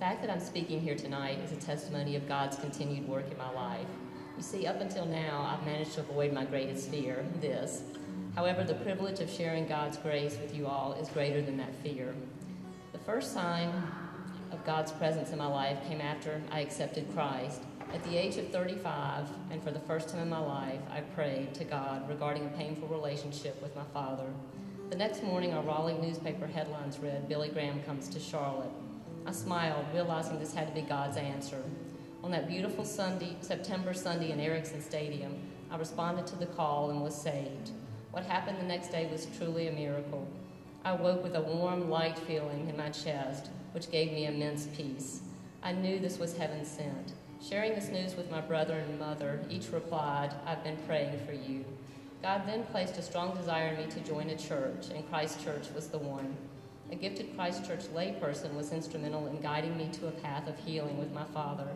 fact that I'm speaking here tonight is a testimony of God's continued work in my life. You see, up until now, I've managed to avoid my greatest fear, this. However, the privilege of sharing God's grace with you all is greater than that fear. The first sign of God's presence in my life came after I accepted Christ. At the age of 35, and for the first time in my life, I prayed to God regarding a painful relationship with my father. The next morning, our Raleigh newspaper headlines read, Billy Graham comes to Charlotte. I smiled, realizing this had to be God's answer. On that beautiful Sunday, September Sunday in Ericsson Stadium, I responded to the call and was saved. What happened the next day was truly a miracle. I woke with a warm, light feeling in my chest, which gave me immense peace. I knew this was heaven sent. Sharing this news with my brother and mother, each replied, I've been praying for you. God then placed a strong desire in me to join a church, and Christ Church was the one. A gifted Christ Church layperson was instrumental in guiding me to a path of healing with my father.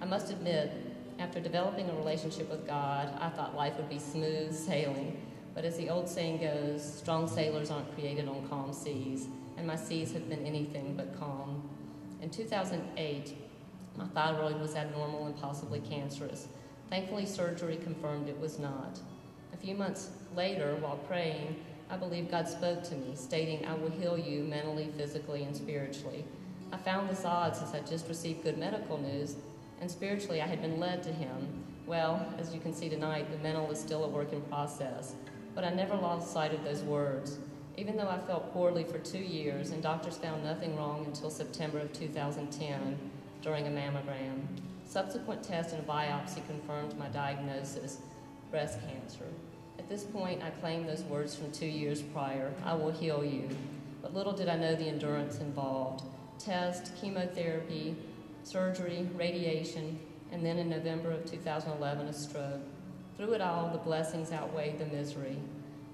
I must admit, after developing a relationship with God, I thought life would be smooth sailing. But as the old saying goes, strong sailors aren't created on calm seas, and my seas have been anything but calm. In 2008, my thyroid was abnormal and possibly cancerous. Thankfully, surgery confirmed it was not. A few months later, while praying, I believe God spoke to me, stating, I will heal you mentally, physically, and spiritually. I found this odd since I just received good medical news, and spiritually I had been led to Him. Well, as you can see tonight, the mental is still a work in process, but I never lost sight of those words. Even though I felt poorly for two years and doctors found nothing wrong until September of 2010 during a mammogram, subsequent tests and a biopsy confirmed my diagnosis breast cancer. At this point, I claimed those words from two years prior I will heal you. But little did I know the endurance involved test, chemotherapy, surgery, radiation, and then in November of 2011, a stroke. Through it all, the blessings outweighed the misery.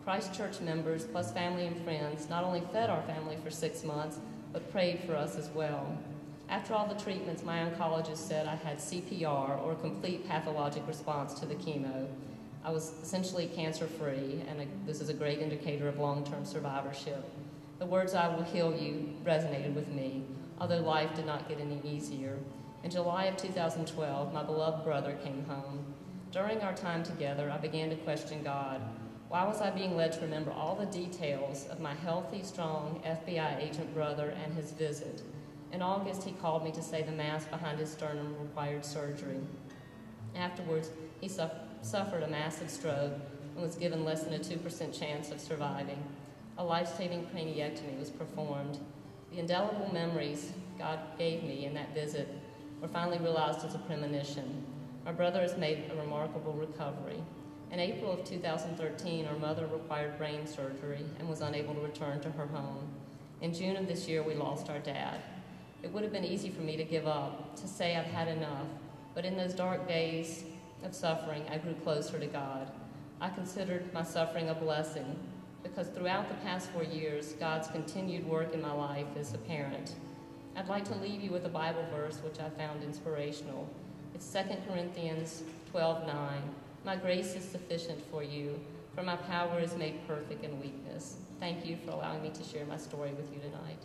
Christ Church members, plus family and friends, not only fed our family for six months, but prayed for us as well. After all the treatments, my oncologist said I had CPR, or complete pathologic response to the chemo. I was essentially cancer free, and a, this is a great indicator of long term survivorship. The words, I will heal you, resonated with me, although life did not get any easier. In July of 2012, my beloved brother came home. During our time together, I began to question God. Why was I being led to remember all the details of my healthy, strong FBI agent brother and his visit? In August, he called me to say the mass behind his sternum required surgery. Afterwards, he suffered suffered a massive stroke and was given less than a 2% chance of surviving. A life-saving craniectomy was performed. The indelible memories God gave me in that visit were finally realized as a premonition. My brother has made a remarkable recovery. In April of 2013, our mother required brain surgery and was unable to return to her home. In June of this year, we lost our dad. It would have been easy for me to give up, to say I've had enough, but in those dark days, of suffering, I grew closer to God. I considered my suffering a blessing because throughout the past four years, God's continued work in my life is apparent. I'd like to leave you with a Bible verse which I found inspirational. It's 2 Corinthians 12 9. My grace is sufficient for you, for my power is made perfect in weakness. Thank you for allowing me to share my story with you tonight.